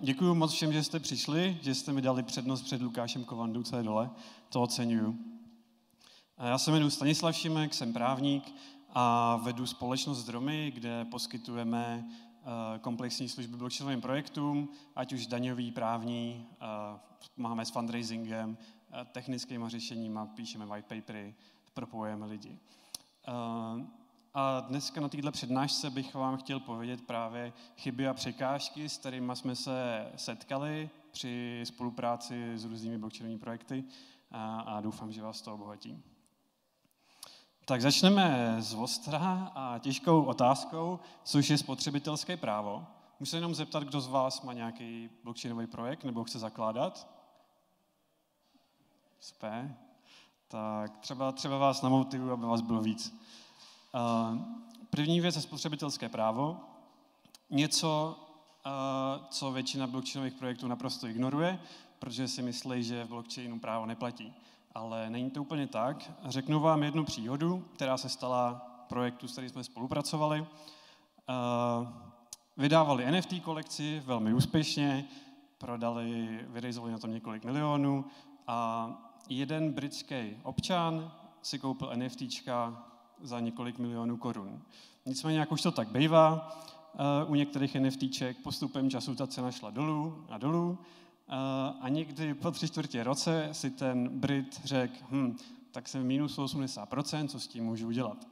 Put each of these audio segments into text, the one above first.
Děkuji moc všem, že jste přišli, že jste mi dali přednost před Lukášem Kovandou, co je dole. To oceňuju. Já se jmenuji Stanislav Šimek, jsem právník a vedu společnost Dromy, kde poskytujeme eh, komplexní služby blockchainovým projektům, ať už daňový, právní, máme s fundraisingem, eh, technickými řešeními, píšeme white papery, propojujeme lidi. A dneska na této přednášce bych vám chtěl povědět právě chyby a překážky, s kterými jsme se setkali při spolupráci s různými blockchainovými projekty a, a doufám, že vás to obohatí. Tak začneme s ostra a těžkou otázkou, což je spotřebitelské právo. Se jenom zeptat, kdo z vás má nějaký blockchainový projekt nebo chce zakládat? Super. Tak třeba, třeba vás namotivuji, aby vás bylo víc. Uh, první věc je spotřebitelské právo. Něco, uh, co většina blockchainových projektů naprosto ignoruje, protože si myslí, že v blockchainu právo neplatí ale není to úplně tak. Řeknu vám jednu příhodu, která se stala projektu, s kterým jsme spolupracovali. Eh, vydávali NFT kolekci velmi úspěšně, prodali, vyrejzovali na tom několik milionů a jeden britský občan si koupil NFTčka za několik milionů korun. Nicméně, jak už to tak bývá, eh, u některých NFTček postupem času ta cena šla dolů a dolů a někdy po tři čtvrtě roce si ten Brit řekl, hm, tak jsem v mínusu 80%, co s tím můžu udělat?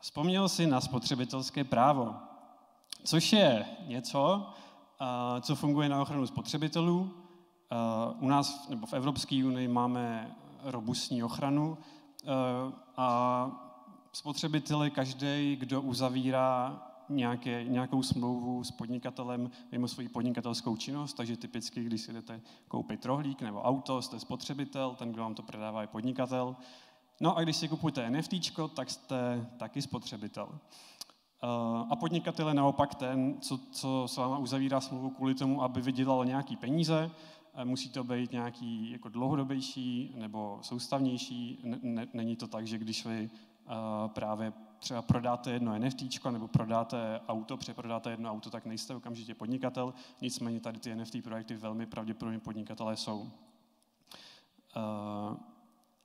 Vzpomněl si na spotřebitelské právo, což je něco, co funguje na ochranu spotřebitelů. U nás, nebo v Evropské unii, máme robustní ochranu a spotřebiteli každý, kdo uzavírá nějaké, nějakou smlouvu s podnikatelem mimo svoji podnikatelskou činnost, takže typicky, když si jdete koupit rohlík nebo auto, jste spotřebitel, ten, kdo vám to prodává, je podnikatel. No a když si kupujete NFT, tak jste taky spotřebitel. Eh, a podnikatel je naopak ten, co, co s váma uzavírá smlouvu kvůli tomu, aby vydělal nějaký peníze, eh, musí to být nějaký jako dlouhodobější nebo soustavnější. Není to tak, že když vy právě třeba prodáte jedno NFT nebo prodáte auto, přeprodáte jedno auto, tak nejste okamžitě podnikatel. Nicméně tady ty NFT projekty velmi pravděpodobně podnikatelé jsou. Uh,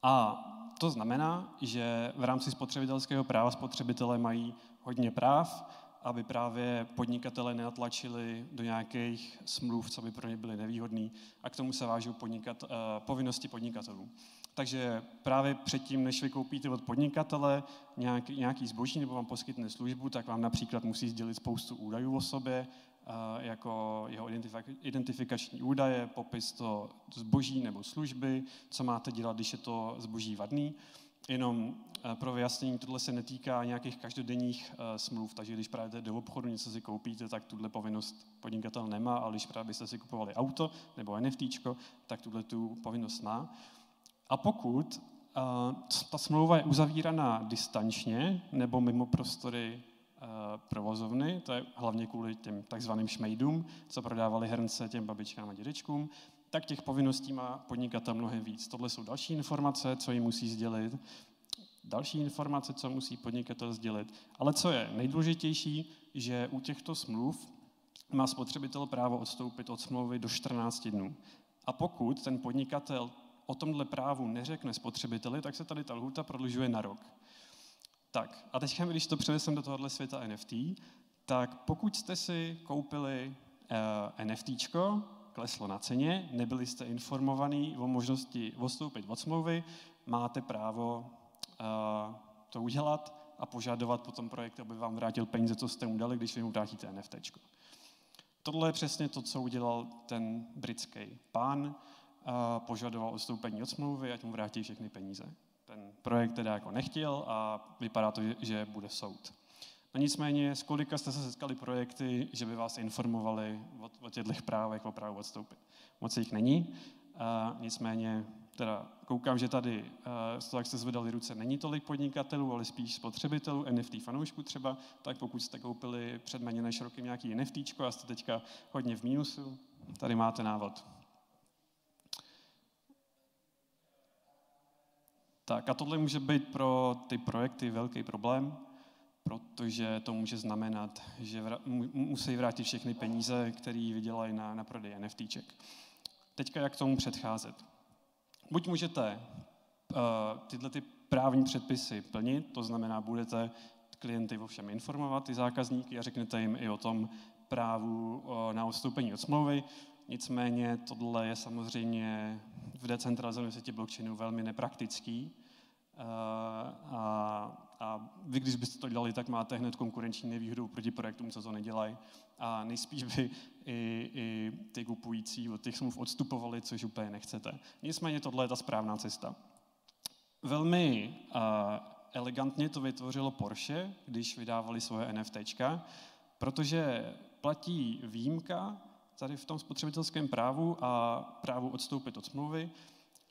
a to znamená, že v rámci spotřebitelského práva spotřebitelé mají hodně práv, aby právě podnikatele neatlačili do nějakých smluv, co by pro ně byly nevýhodné, a k tomu se vážou podnikat, uh, povinnosti podnikatelů. Takže právě předtím, než vy koupíte od podnikatele nějaký, nějaký zboží nebo vám poskytne službu, tak vám například musí sdělit spoustu údajů o sobě, eh, jako jeho identifikační údaje, popis to zboží nebo služby, co máte dělat, když je to zboží vadný. Jenom eh, pro vyjasnění, tohle se netýká nějakých každodenních eh, smluv, takže když právě jdete do obchodu, něco si koupíte, tak tuhle povinnost podnikatel nemá, ale když právě byste si kupovali auto nebo NFT, tak tuhle tu povinnost má. A pokud uh, ta smlouva je uzavíraná distančně nebo mimo prostory uh, provozovny, to je hlavně kvůli těm takzvaným šmejdům, co prodávali hrnce těm babičkám a dědečkům, tak těch povinností má podnikatel mnohem víc. Tohle jsou další informace, co jim musí sdělit, další informace, co musí podnikatel sdělit. Ale co je nejdůležitější, že u těchto smluv má spotřebitel právo odstoupit od smlouvy do 14 dnů. A pokud ten podnikatel o tomhle právu neřekne spotřebiteli, tak se tady ta lhuta prodlužuje na rok. Tak a teď, když to přenesem do tohohle světa NFT, tak pokud jste si koupili uh, NFT, kleslo na ceně, nebyli jste informovaní o možnosti odstoupit od smlouvy, máte právo uh, to udělat a požadovat potom projekt, aby vám vrátil peníze, co jste mu dali, když vy mu vrátíte NFT. Tohle je přesně to, co udělal ten britský pán požadoval odstoupení od smlouvy, ať mu vrátí všechny peníze. Ten projekt teda jako nechtěl a vypadá to, že bude soud. No nicméně, z kolika jste se setkali projekty, že by vás informovali o, o těchto právech, o právu odstoupit? Moc jich není. A nicméně, teda koukám, že tady, z toho, jak jste zvedali ruce, není tolik podnikatelů, ale spíš spotřebitelů, NFT fanoušků třeba, tak pokud jste koupili před méně než rokem nějaký NFT a jste teďka hodně v mínusu, tady máte návod. Tak a tohle může být pro ty projekty velký problém, protože to může znamenat, že vra- musí vrátit všechny peníze, které vydělají na, na prodej NFTček. Teďka jak tomu předcházet? Buď můžete uh, tyhle ty právní předpisy plnit, to znamená, budete klienty o všem informovat, ty zákazníky, a řeknete jim i o tom právu uh, na odstoupení od smlouvy. Nicméně tohle je samozřejmě v decentralizovaném světě blockchainu velmi nepraktický. Uh, a a vy, když byste to dělali, tak máte hned konkurenční nevýhodu proti projektům, co to nedělají. A nejspíš by i, i ty kupující od těch smluv odstupovali, což úplně nechcete. Nicméně tohle je ta správná cesta. Velmi uh, elegantně to vytvořilo Porsche, když vydávali svoje NFTčka, protože platí výjimka tady v tom spotřebitelském právu a právu odstoupit od smlouvy,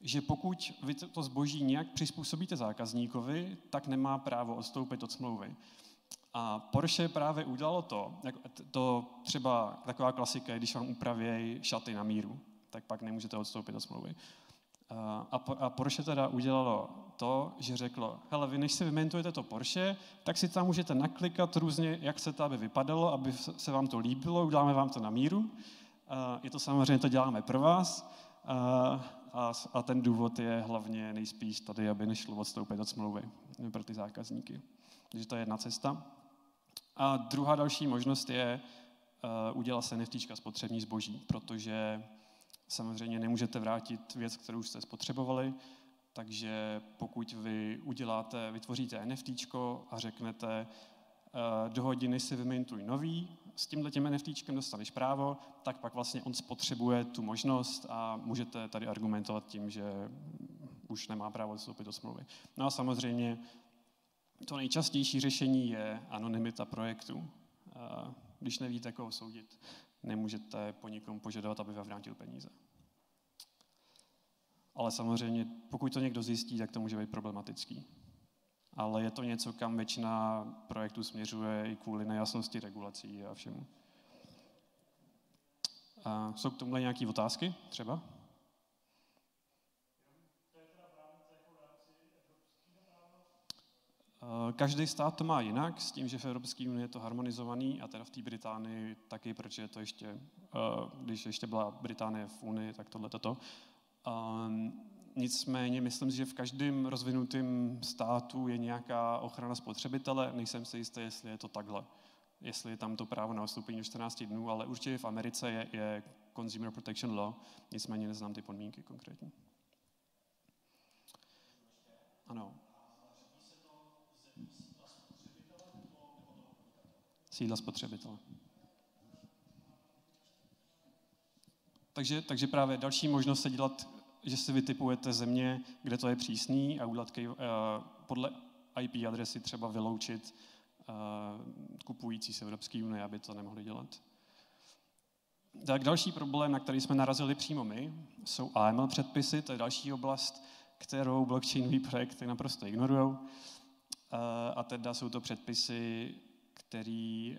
že pokud vy to zboží nějak přizpůsobíte zákazníkovi, tak nemá právo odstoupit od smlouvy. A Porsche právě udělalo to, to třeba taková klasika, když vám upravějí šaty na míru, tak pak nemůžete odstoupit od smlouvy. A Porsche teda udělalo to, že řeklo, hele, vy než si vymentujete to Porsche, tak si tam můžete naklikat různě, jak se to aby vypadalo, aby se vám to líbilo, uděláme vám to na míru. Je to samozřejmě, to děláme pro vás a, a ten důvod je hlavně nejspíš tady, aby nešlo odstoupit od smlouvy pro ty zákazníky. Takže to je jedna cesta. A druhá další možnost je uh, udělat se NFT spotřební zboží, protože samozřejmě nemůžete vrátit věc, kterou jste spotřebovali, takže pokud vy uděláte, vytvoříte NFT a řeknete, uh, do hodiny si vymintuj nový, s tímhle tím NFT dostaneš právo, tak pak vlastně on spotřebuje tu možnost a můžete tady argumentovat tím, že už nemá právo vstoupit do smlouvy. No a samozřejmě to nejčastější řešení je anonymita projektu. Když nevíte, koho soudit, nemůžete po někom požadovat, aby vám vrátil peníze. Ale samozřejmě, pokud to někdo zjistí, tak to může být problematický ale je to něco, kam většina projektů směřuje i kvůli nejasnosti regulací a všemu. A jsou k tomu nějaké otázky třeba? Každý stát to má jinak, s tím, že v Evropské unii je to harmonizovaný a teda v té Británii taky, protože to ještě, když ještě byla Británie v unii, tak tohle toto. Nicméně myslím si, že v každém rozvinutém státu je nějaká ochrana spotřebitele. Nejsem si jistý, jestli je to takhle. Jestli je tam to právo na odstoupení do 14 dnů, ale určitě v Americe je, je Consumer Protection Law, nicméně neznám ty podmínky konkrétní. Ano. Sídla spotřebitele. Takže, takže právě další možnost se dělat že si vytipujete země, kde to je přísný a udělat uh, podle IP adresy třeba vyloučit uh, kupující z Evropské unie, aby to nemohli dělat. Tak další problém, na který jsme narazili přímo my, jsou AML předpisy, to je další oblast, kterou blockchainový projekty naprosto ignorují. Uh, a teda jsou to předpisy, které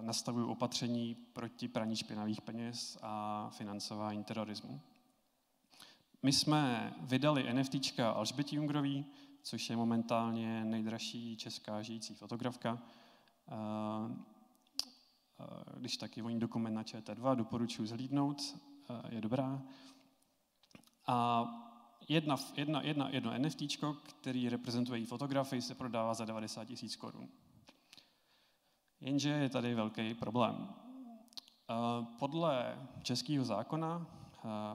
nastavují opatření proti praní špinavých peněz a financování terorismu. My jsme vydali NFT Alžběti Jungrový, což je momentálně nejdražší česká žijící fotografka. Když taky voní dokument na ČT2, doporučuji zhlídnout, je dobrá. A jedna, jedna, jedna, jedno NFT, který reprezentuje její fotografii, se prodává za 90 tisíc korun. Jenže je tady velký problém. Podle českého zákona,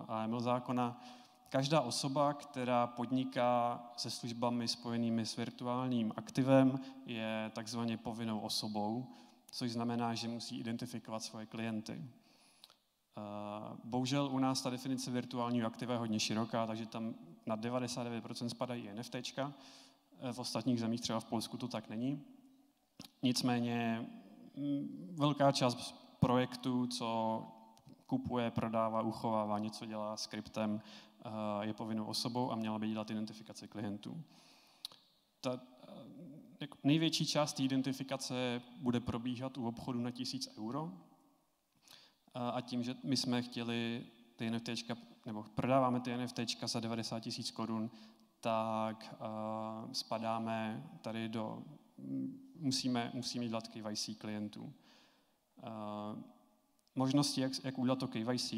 AML zákona, Každá osoba, která podniká se službami spojenými s virtuálním aktivem, je takzvaně povinnou osobou, což znamená, že musí identifikovat svoje klienty. Eh, bohužel u nás ta definice virtuálního aktiva je hodně široká, takže tam na 99% spadají NFT. Eh, v ostatních zemích, třeba v Polsku, to tak není. Nicméně mm, velká část projektů, co kupuje, prodává, uchovává, něco dělá s kryptem, je povinnou osobou a měla by dělat identifikaci klientů. Ta jako největší část identifikace bude probíhat u obchodu na 1000 euro. A tím, že my jsme chtěli ty NFT, nebo prodáváme ty NFT za 90 tisíc korun, tak spadáme tady do musíme, musíme dělat KYC klientů. Uh, možnosti, jak, jak udělat to KYC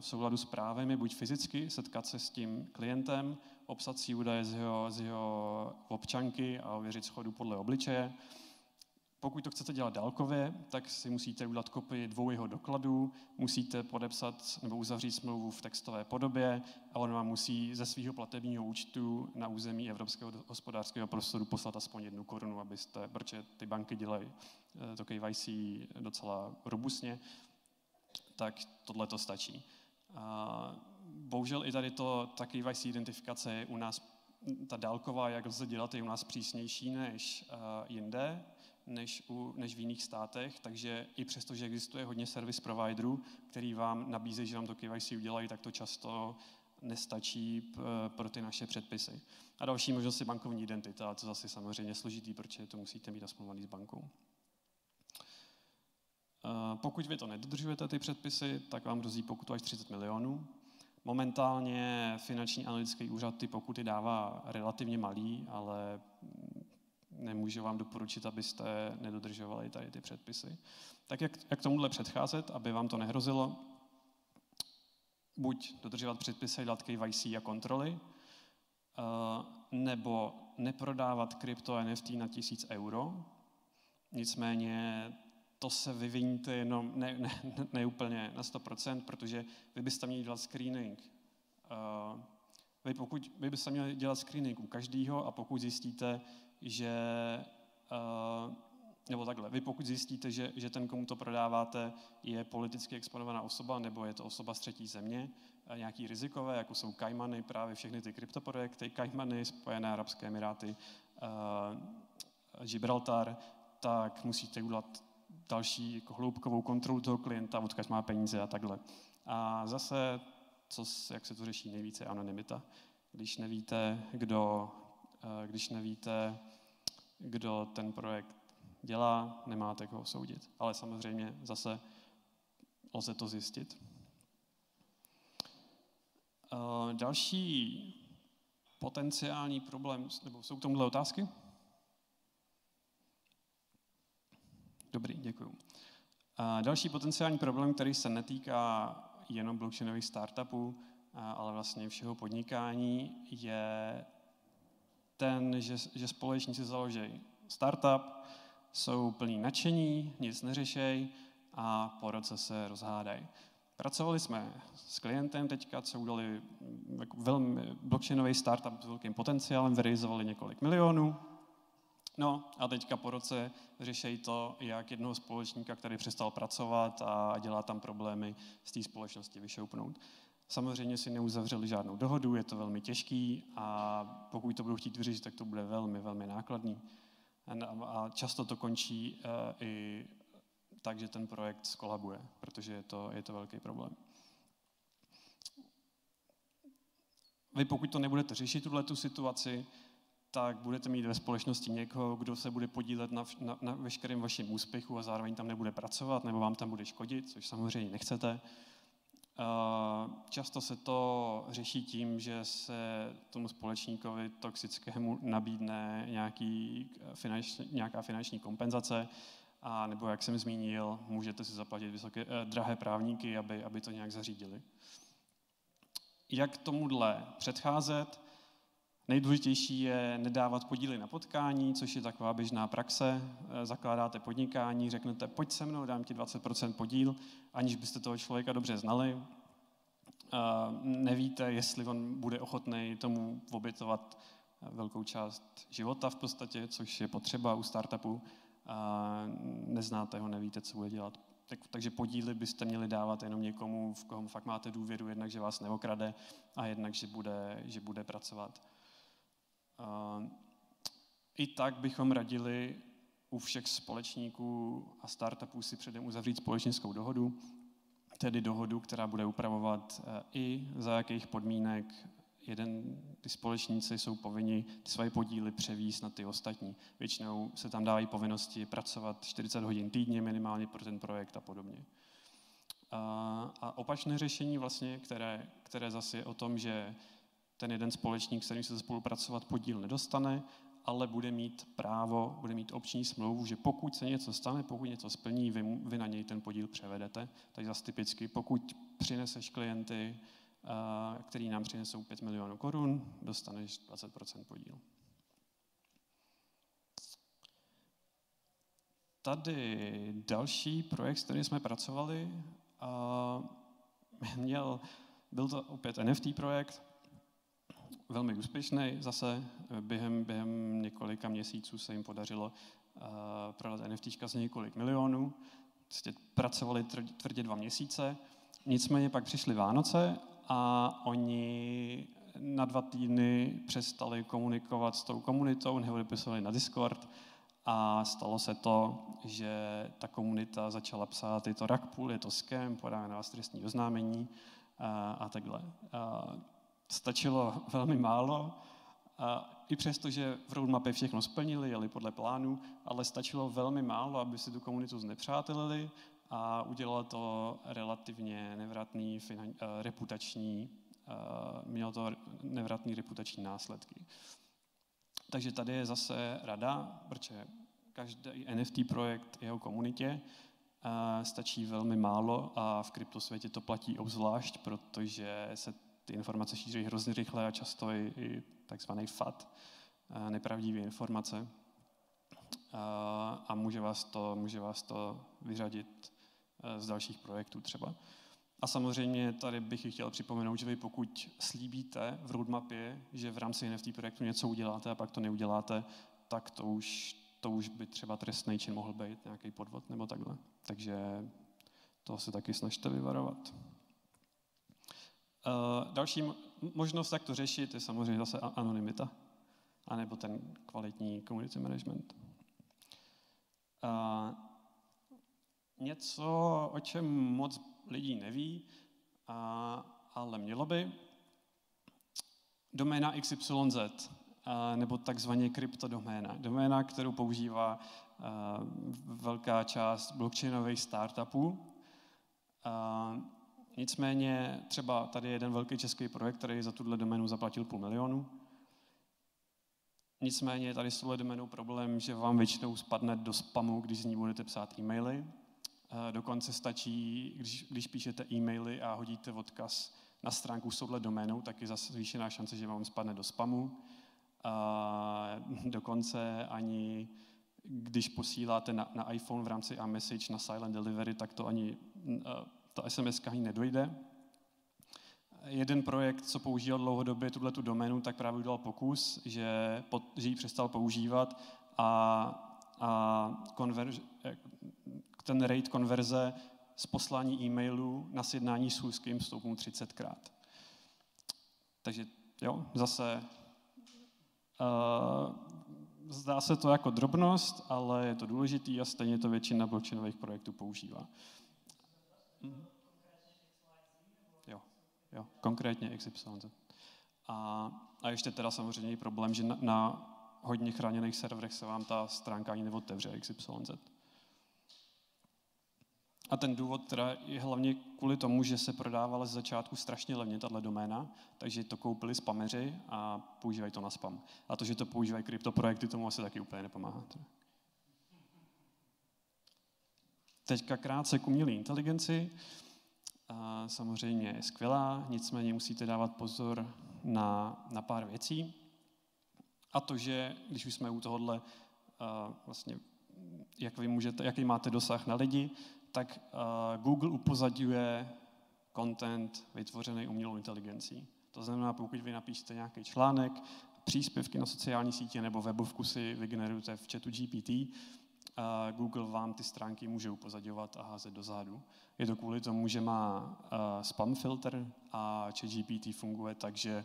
v souladu s právem, je buď fyzicky setkat se s tím klientem, obsat si údaje z jeho, z jeho občanky a ověřit schodu podle obličeje, pokud to chcete dělat dálkově, tak si musíte udělat kopii dvou jeho dokladů, musíte podepsat nebo uzavřít smlouvu v textové podobě a on vám musí ze svého platebního účtu na území Evropského hospodářského prostoru poslat aspoň jednu korunu, abyste, protože ty banky dělají eh, to KYC docela robustně, tak tohle to stačí. A bohužel i tady to, ta KYC identifikace je u nás, ta dálková, jak lze dělat, je u nás přísnější než uh, jinde než, u, než v jiných státech, takže i přesto, že existuje hodně service providerů, který vám nabízejí, že vám to KYC udělají, tak to často nestačí pro ty naše předpisy. A další možnost je bankovní identita, to zase samozřejmě složitý, protože to musíte mít nasmluvaný s bankou. Pokud vy to nedodržujete, ty předpisy, tak vám hrozí pokutu až 30 milionů. Momentálně finanční analytický úřad ty pokuty dává relativně malý, ale nemůžu vám doporučit, abyste nedodržovali tady ty předpisy. Tak jak, jak tomuhle předcházet, aby vám to nehrozilo? Buď dodržovat předpisy, dělat KYC a kontroly, uh, nebo neprodávat krypto NFT na tisíc euro. Nicméně to se vyviníte jenom ne, ne, ne úplně na 100%, protože vy byste měli dělat screening. Uh, vy, pokud, vy byste měli dělat screening u každého a pokud zjistíte, že, uh, nebo takhle, vy pokud zjistíte, že, že ten, komu to prodáváte, je politicky exponovaná osoba, nebo je to osoba z třetí země, uh, nějaký rizikové, jako jsou Kajmany, právě všechny ty kryptoprojekty, Kajmany, Spojené Arabské Emiráty, uh, Gibraltar, tak musíte udělat další jako hloubkovou kontrolu toho klienta, odkud má peníze a takhle. A zase, co, jak se to řeší nejvíce, anonymita. Když nevíte, kdo, když nevíte, kdo ten projekt dělá, nemáte koho soudit. Ale samozřejmě zase lze to zjistit. Uh, další potenciální problém, nebo jsou k tomuhle otázky? Dobrý, děkuji. Uh, další potenciální problém, který se netýká jenom blockchainových startupů, ale vlastně všeho podnikání, je ten, že, že společníci založí startup, jsou plní nadšení, nic neřešej a po roce se rozhádají. Pracovali jsme s klientem teďka, co udělali jako velmi blockchainový startup s velkým potenciálem, vyrealizovali několik milionů. No a teďka po roce řešejí to, jak jednoho společníka, který přestal pracovat a dělá tam problémy z té společnosti vyšoupnout. Samozřejmě si neuzavřeli žádnou dohodu, je to velmi těžký a pokud to budou chtít vyřešit, tak to bude velmi, velmi nákladný. A často to končí eh, i tak, že ten projekt skolabuje, protože je to, je to velký problém. Vy pokud to nebudete řešit, tuhle tu situaci, tak budete mít ve společnosti někoho, kdo se bude podílet na, na, na veškerém vašem úspěchu a zároveň tam nebude pracovat nebo vám tam bude škodit, což samozřejmě nechcete. Často se to řeší tím, že se tomu společníkovi toxickému nabídne nějaký finanční, nějaká finanční kompenzace, a nebo jak jsem zmínil, můžete si zaplatit vysoké, eh, drahé právníky, aby, aby to nějak zařídili. Jak tomuhle předcházet? Nejdůležitější je nedávat podíly na potkání, což je taková běžná praxe. Eh, zakládáte podnikání, řeknete, pojď se mnou, dám ti 20% podíl, aniž byste toho člověka dobře znali. Eh, nevíte, jestli on bude ochotný tomu obětovat eh, velkou část života v podstatě, což je potřeba u startupu. Neznáte ho, nevíte, co bude dělat. Tak, takže podíly byste měli dávat jenom někomu, v koho fakt máte důvěru, jednak, že vás neokrade a jednak, že bude, že bude pracovat. I tak bychom radili u všech společníků a startupů si předem uzavřít společenskou dohodu, tedy dohodu, která bude upravovat e, i za jakých podmínek jeden, ty společníci jsou povinni ty své podíly převíst na ty ostatní. Většinou se tam dávají povinnosti pracovat 40 hodin týdně minimálně pro ten projekt a podobně. A, a opačné řešení vlastně, které, které zase je o tom, že ten jeden společník, s kterým se spolupracovat podíl nedostane ale bude mít právo, bude mít opční smlouvu, že pokud se něco stane, pokud něco splní, vy, vy na něj ten podíl převedete. Takže zase typicky, pokud přineseš klienty, který nám přinesou 5 milionů korun, dostaneš 20% podíl. Tady další projekt, s kterým jsme pracovali, měl, byl to opět NFT projekt, velmi úspěšný. Zase během, během několika měsíců se jim podařilo uh, prodat NFT za několik milionů. Prostě pracovali tvrdě dva měsíce. Nicméně pak přišly Vánoce a oni na dva týdny přestali komunikovat s tou komunitou, neodepisovali na Discord a stalo se to, že ta komunita začala psát, je to rakpůl, je to scam, podáme na vás trestní oznámení a, a takhle. A stačilo velmi málo, a i přesto, že v roadmapě všechno splnili, jeli podle plánu, ale stačilo velmi málo, aby si tu komunitu znepřátelili a udělalo to relativně nevratný finan- uh, reputační, uh, mělo to nevratný reputační následky. Takže tady je zase rada, protože každý NFT projekt jeho komunitě uh, stačí velmi málo a v kryptosvětě to platí obzvlášť, protože se ty informace šíří hrozně rychle a často i, i takzvaný FAT, uh, nepravdivé informace. Uh, a může vás to, může vás to vyřadit z dalších projektů třeba. A samozřejmě tady bych chtěl připomenout, že vy pokud slíbíte v roadmapě, že v rámci NFT projektu něco uděláte a pak to neuděláte, tak to už, to už by třeba trestný čin mohl být, nějaký podvod nebo takhle. Takže to se taky snažte vyvarovat. Uh, další možnost, jak to řešit, je samozřejmě zase anonymita, anebo ten kvalitní community management. Uh, něco, o čem moc lidí neví, ale mělo by. Doména XYZ, a, nebo takzvaně kryptodoména. Doména, kterou používá velká část blockchainových startupů. Nicméně třeba tady je jeden velký český projekt, který za tuhle doménu zaplatil půl milionu. Nicméně tady s touhle doménou problém, že vám většinou spadne do spamu, když z ní budete psát e-maily Eh, dokonce stačí, když, když píšete e-maily a hodíte odkaz na stránku s touhle doménou, tak je zase zvýšená šance, že vám spadne do spamu. A dokonce ani když posíláte na, na iPhone v rámci iMessage na Silent Delivery, tak to ani eh, ta SMS ani nedojde. Jeden projekt, co používal dlouhodobě tuhle tu doménu, tak právě udělal pokus, že, pod, že ji přestal používat a, a konverž, ten rate konverze z poslání e-mailu na sjednání schůzky jim stoupnul 30krát. Takže jo, zase uh, zdá se to jako drobnost, ale je to důležitý a stejně to většina blockchainových projektů používá. Jo, jo, konkrétně XYZ. A, a ještě teda samozřejmě problém, že na, na hodně chráněných serverech se vám ta stránka ani neotevře XYZ. A ten důvod teda je hlavně kvůli tomu, že se prodávala z začátku strašně levně tahle doména, takže to koupili spameři a používají to na spam. A to, že to používají kryptoprojekty, tomu asi taky úplně nepomáhá. Teďka krátce k umělé inteligenci. A samozřejmě je skvělá, nicméně musíte dávat pozor na, na pár věcí. A to, že když už jsme u tohohle, vlastně, jak vy můžete, jaký máte dosah na lidi, tak Google upozadňuje content vytvořený umělou inteligencí. To znamená, pokud vy napíšete nějaký článek, příspěvky na sociální sítě nebo webovku si vygenerujete v chatu GPT, Google vám ty stránky může upozadňovat a házet do zádu. Je to kvůli tomu, že má uh, spam filter a chat GPT funguje tak, že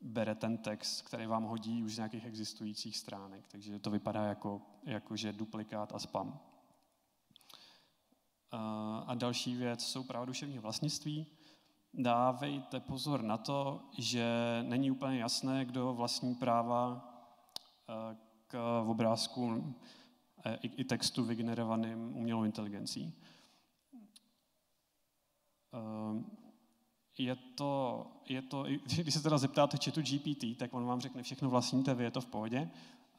bere ten text, který vám hodí už z nějakých existujících stránek. Takže to vypadá jako, jako že duplikát a spam. A další věc jsou práva duševního vlastnictví. Dávejte pozor na to, že není úplně jasné, kdo vlastní práva eh, k obrázku eh, i textu vygenerovaným umělou inteligencí. Eh, je to, je to, když se teda zeptáte chatu GPT, tak on vám řekne všechno vlastníte vy, je to v pohodě,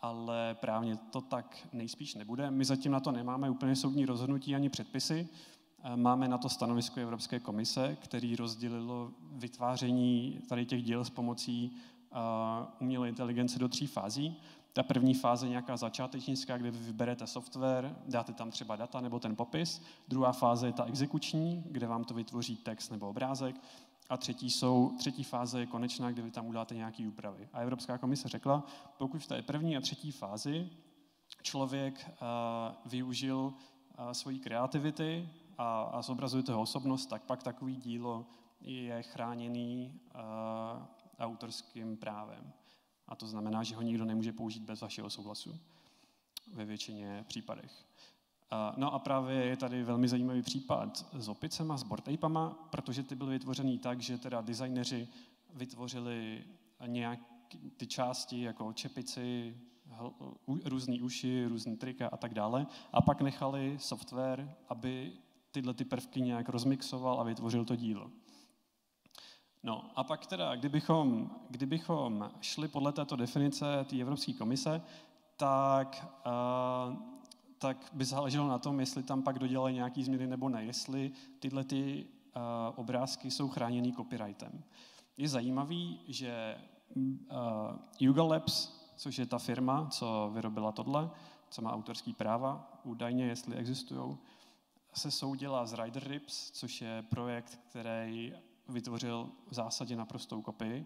ale právně to tak nejspíš nebude. My zatím na to nemáme úplně soudní rozhodnutí ani předpisy. Máme na to stanovisko Evropské komise, který rozdělilo vytváření tady těch díl s pomocí umělé inteligence do tří fází. Ta první fáze nějaká začátečnická, kde vy vyberete software, dáte tam třeba data nebo ten popis. Druhá fáze je ta exekuční, kde vám to vytvoří text nebo obrázek. A třetí, jsou, třetí fáze je konečná, kde vy tam uděláte nějaké úpravy. A Evropská komise řekla, pokud v té první a třetí fázi člověk uh, využil uh, svoji kreativity a, a zobrazuje toho osobnost, tak pak takový dílo je chráněný uh, autorským právem. A to znamená, že ho nikdo nemůže použít bez vašeho souhlasu ve většině případech. No a právě je tady velmi zajímavý případ s opicema, s bortejpama, protože ty byly vytvořený tak, že teda designeři vytvořili nějak ty části jako čepici, různé uši, různé trika a tak dále, a pak nechali software, aby tyhle ty prvky nějak rozmixoval a vytvořil to dílo. No a pak teda, kdybychom, kdybychom šli podle této definice té Evropské komise, tak, uh, tak by záleželo na tom, jestli tam pak dodělají nějaký změny nebo ne, jestli tyhle ty uh, obrázky jsou chráněny copyrightem. Je zajímavý, že uh, Yuga Labs, což je ta firma, co vyrobila tohle, co má autorský práva, údajně, jestli existují, se soudila s Rider Rips, což je projekt, který vytvořil v zásadě naprostou kopii.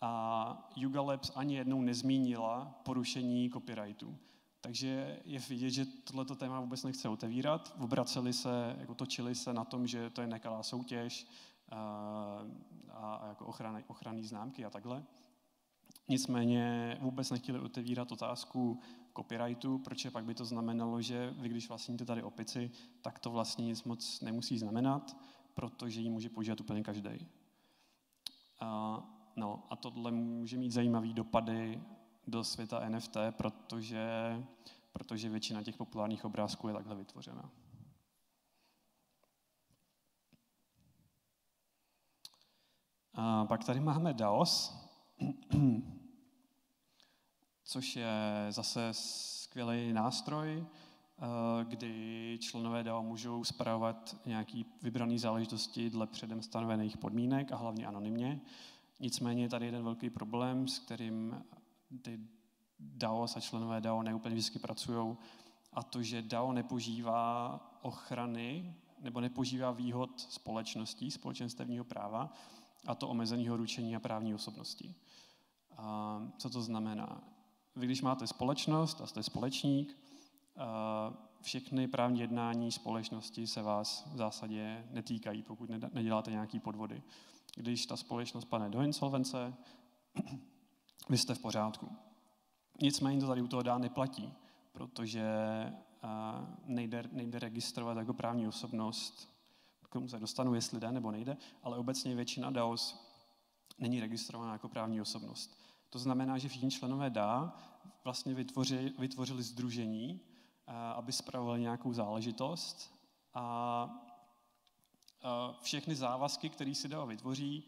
A Yuga Labs ani jednou nezmínila porušení copyrightu. Takže je vidět, že tohleto téma vůbec nechce otevírat. Obraceli se, jako točili se na tom, že to je nekalá soutěž a, a jako ochrany, ochranný známky a takhle. Nicméně vůbec nechtěli otevírat otázku copyrightu, protože pak by to znamenalo, že vy, když vlastníte tady opici, tak to vlastně nic moc nemusí znamenat protože ji může používat úplně každý. A, no, a tohle může mít zajímavé dopady do světa NFT, protože, protože většina těch populárních obrázků je takhle vytvořena. A pak tady máme DAOS, což je zase skvělý nástroj, kdy členové DAO můžou spravovat nějaké vybrané záležitosti dle předem stanovených podmínek a hlavně anonymně. Nicméně je tady jeden velký problém, s kterým ty DAO a členové DAO neúplně vždycky pracují, a to, že DAO nepožívá ochrany nebo nepožívá výhod společností, společenstevního práva, a to omezeného ručení a právní osobnosti. A co to znamená? Vy, když máte společnost a jste společník, všechny právní jednání společnosti se vás v zásadě netýkají, pokud neděláte nějaký podvody. Když ta společnost padne do insolvence, vy jste v pořádku. Nicméně to tady u toho dá neplatí, protože nejde, nejde registrovat jako právní osobnost, k tomu se dostanu, jestli jde nebo nejde, ale obecně většina DAOs není registrovaná jako právní osobnost. To znamená, že všichni členové DA vlastně vytvořili, vytvořili združení, aby spravovali nějakou záležitost a všechny závazky, které si DAO vytvoří,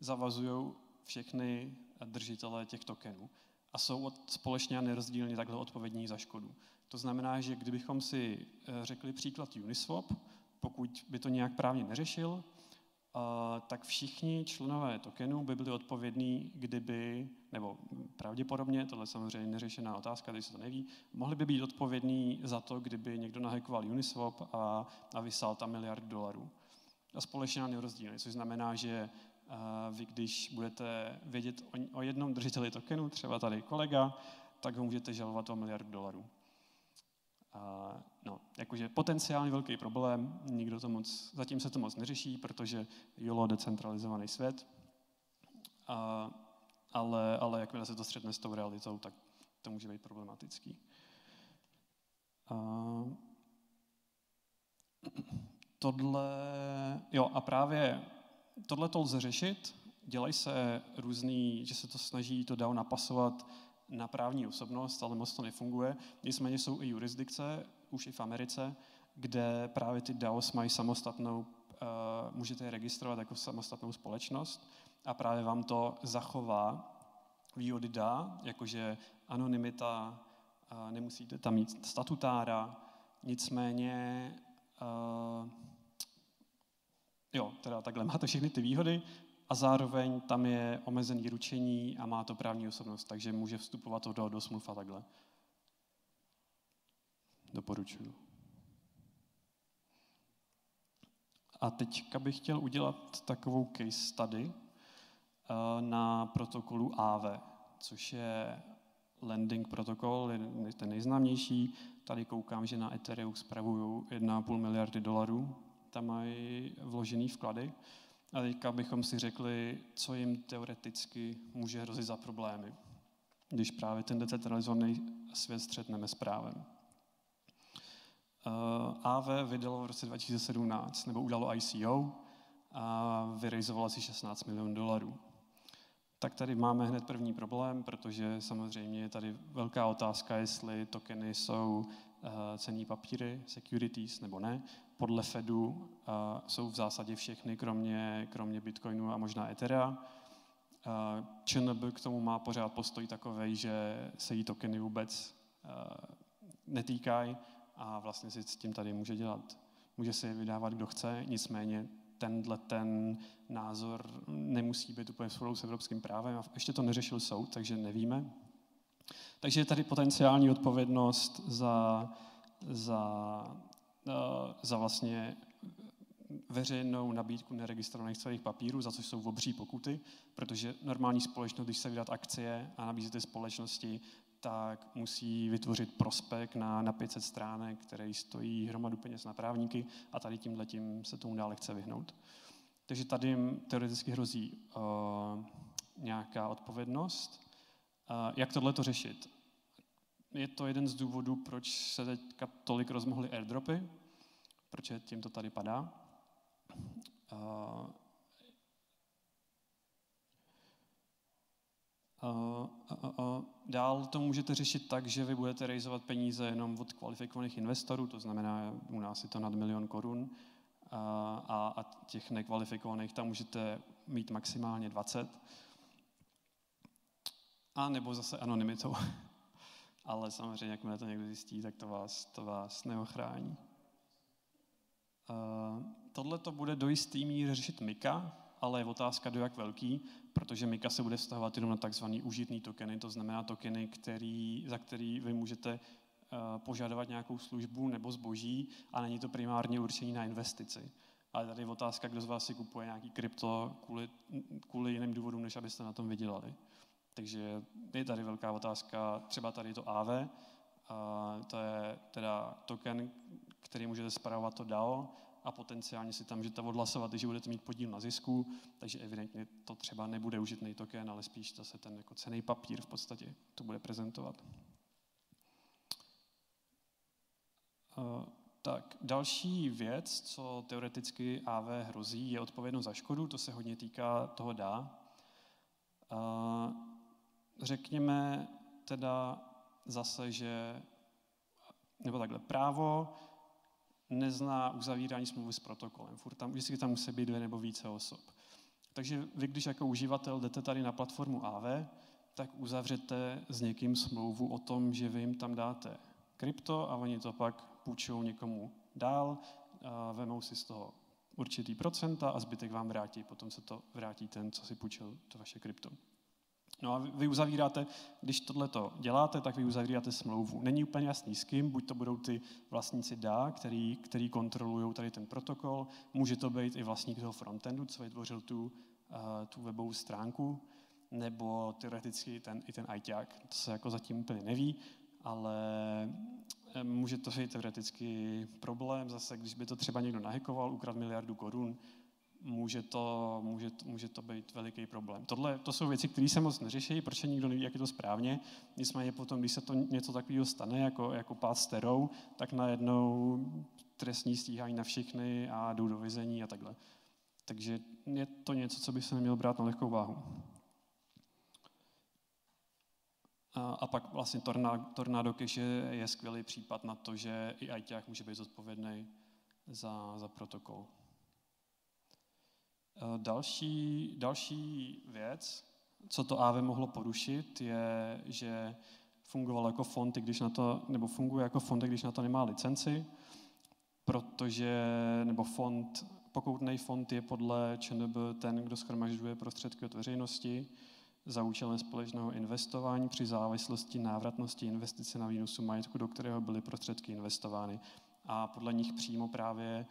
zavazují všechny držitele těch tokenů a jsou společně a nerozdílně takhle odpovědní za škodu. To znamená, že kdybychom si e, řekli příklad Uniswap, pokud by to nějak právně neřešil, tak všichni členové tokenu by byli odpovědní, kdyby, nebo pravděpodobně, tohle samozřejmě neřešená otázka, když se to neví, mohli by být odpovědní za to, kdyby někdo nahackoval Uniswap a, a vysál tam miliard dolarů. A společně na nerozdílně, což znamená, že vy, když budete vědět o, o jednom držiteli tokenu, třeba tady kolega, tak ho můžete žalovat o miliard dolarů. Uh, no, jakože potenciálně velký problém, nikdo to moc, zatím se to moc neřeší, protože JOLO decentralizovaný svět, uh, ale, ale jakmile se to střetne s tou realitou, tak to může být problematický. Uh, tohle, jo a právě tohle to lze řešit, dělají se různý, že se to snaží to DAO napasovat na právní osobnost, ale moc to nefunguje. Nicméně jsou i jurisdikce, už i v Americe, kde právě ty DAOs mají samostatnou, uh, můžete je registrovat jako samostatnou společnost a právě vám to zachová výhody dá, jakože anonymita, nemusíte tam mít statutára, nicméně, uh, jo, teda takhle máte všechny ty výhody a zároveň tam je omezený ručení a má to právní osobnost, takže může vstupovat do, do smluv a takhle. Doporučuju. A teďka bych chtěl udělat takovou case study eh, na protokolu AV, což je lending protokol, ten nejznámější. Tady koukám, že na Ethereum spravují 1,5 miliardy dolarů. Tam mají vložený vklady. A teďka bychom si řekli, co jim teoreticky může hrozit za problémy, když právě ten decentralizovaný svět střetneme s právem. Eh, AV vydalo v roce 2017, nebo udělalo ICO a vyrejzovalo asi 16 milionů dolarů. Tak tady máme hned první problém, protože samozřejmě je tady velká otázka, jestli tokeny jsou uh, cenní papíry, securities nebo ne. Podle Fedu uh, jsou v zásadě všechny, kromě, kromě Bitcoinu a možná Ethera. Uh, ČNB k tomu má pořád postoj takový, že se jí tokeny vůbec uh, netýkají a vlastně si s tím tady může dělat. Může si je vydávat, kdo chce, nicméně tenhle ten názor nemusí být úplně v s evropským právem a ještě to neřešil soud, takže nevíme. Takže je tady potenciální odpovědnost za, za, eh, za vlastně veřejnou nabídku neregistrovaných celých papírů, za což jsou obří pokuty, protože normální společnost, když se vydat akcie a nabízíte společnosti, tak musí vytvořit prospekt na, na 500 stránek, který stojí hromadu peněz na právníky a tady tímhle tím se tomu dále chce vyhnout. Takže tady jim teoreticky hrozí uh, nějaká odpovědnost. Uh, jak tohle to řešit? Je to jeden z důvodů, proč se teďka tolik rozmohly airdropy, proč tím to tady padá. Uh, Dál to můžete řešit tak, že vy budete realizovat peníze jenom od kvalifikovaných investorů, to znamená, u nás je to nad milion korun, a, a těch nekvalifikovaných tam můžete mít maximálně 20. A nebo zase anonymitou. Ale samozřejmě, jakmile to někdo zjistí, tak to vás, to vás neochrání. Tohle to bude do jistý míry řešit Mika, ale je otázka, do jak velký, protože Mika se bude vztahovat jenom na takzvaný užitný tokeny, to znamená tokeny, který, za který vy můžete uh, požadovat nějakou službu nebo zboží a není to primárně určení na investici. Ale tady je otázka, kdo z vás si kupuje nějaký krypto kvůli, kvůli jiným důvodům, než abyste na tom vydělali. Takže je tady velká otázka, třeba tady to AV, a to je teda token, který můžete spravovat to DAO, a potenciálně si tam můžete odhlasovat, že budete mít podíl na zisku, takže evidentně to třeba nebude užitný token, ale spíš zase ten jako cený papír v podstatě to bude prezentovat. Uh, tak, další věc, co teoreticky AV hrozí, je odpovědnost za škodu, to se hodně týká toho dá. Uh, řekněme teda zase, že, nebo takhle, právo nezná uzavírání smlouvy s protokolem. Furt tam, vždycky tam musí být dvě nebo více osob. Takže vy, když jako uživatel jdete tady na platformu AV, tak uzavřete s někým smlouvu o tom, že vy jim tam dáte krypto a oni to pak půjčou někomu dál, vemou si z toho určitý procenta a zbytek vám vrátí. Potom se to vrátí ten, co si půjčil to vaše krypto. No a vy uzavíráte, když tohle to děláte, tak vy uzavíráte smlouvu. Není úplně jasný s kým, buď to budou ty vlastníci DA, který, který kontrolují tady ten protokol, může to být i vlastník toho frontendu, co vytvořil tu, uh, tu webovou stránku, nebo teoreticky ten, i ten ITák. To se jako zatím úplně neví, ale eh, může to být teoreticky problém. Zase, když by to třeba někdo nahekoval, ukrad miliardu korun, může to, může, může to být veliký problém. Tohle, to jsou věci, které se moc neřeší, protože nikdo neví, jak je to správně. Nicméně potom, když se to něco takového stane, jako, jako pád sterou, tak najednou trestní stíhají na všechny a jdou do vězení a takhle. Takže je to něco, co by se nemělo brát na lehkou váhu. A, a pak vlastně Tornado, Tornado Cash je, je skvělý případ na to, že i ITák může být zodpovědný za, za protokol. Eh, další, další věc, co to AV mohlo porušit, je, že fungoval jako fond, když na to, nebo funguje jako fond, když na to nemá licenci, protože, nebo fond, pokoutný fond je podle ČNB ten, kdo schromažďuje prostředky od veřejnosti za účelem společného investování při závislosti návratnosti investice na výnosu majetku, do kterého byly prostředky investovány. A podle nich přímo právě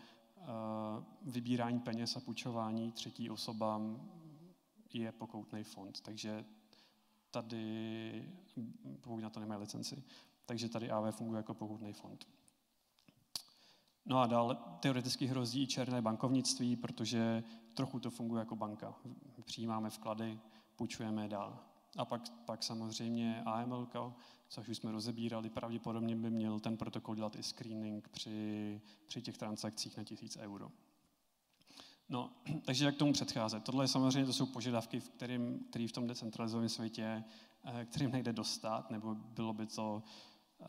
vybírání peněz a půjčování třetí osobám je pokoutný fond. Takže tady, pokud na to nemají licenci, takže tady AV funguje jako pokoutný fond. No a dál teoreticky hrozí i černé bankovnictví, protože trochu to funguje jako banka. Přijímáme vklady, půjčujeme dál. A pak, pak samozřejmě AML, což už jsme rozebírali, pravděpodobně by měl ten protokol dělat i screening při, při těch transakcích na tisíc euro. No, takže jak tomu předcházet? Tohle je samozřejmě, to jsou požadavky, v kterým, který v tom decentralizovaném světě, eh, kterým nejde dostat, nebo bylo by to uh,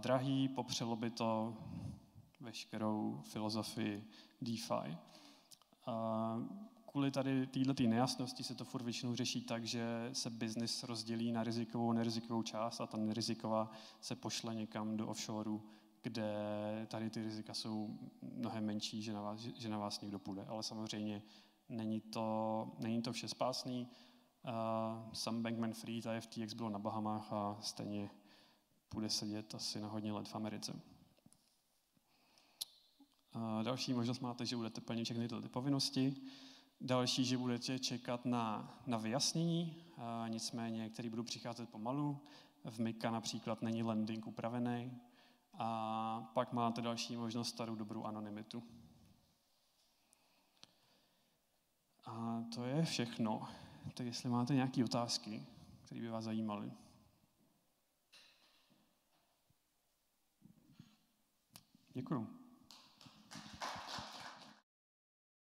drahý, popřelo by to veškerou filozofii DeFi. Uh, kvůli tady této nejasnosti se to furt většinou řeší tak, že se biznis rozdělí na rizikovou a nerizikovou část a ta neriziková se pošle někam do offshoreu, kde tady ty rizika jsou mnohem menší, že na vás, že na vás někdo půjde. Ale samozřejmě není to, není to vše spásný. Uh, sam Bankman Fried a FTX bylo na Bahamách a stejně bude sedět asi na hodně let v Americe. Uh, další možnost máte, že budete plnit všechny tyto povinnosti. Další, že budete čekat na, na vyjasnění, uh, nicméně, který budou přicházet pomalu. V Mika například není landing upravený, a pak máte další možnost starou dobrou anonymitu. A to je všechno. Tak jestli máte nějaké otázky, které by vás zajímaly. Děkuju.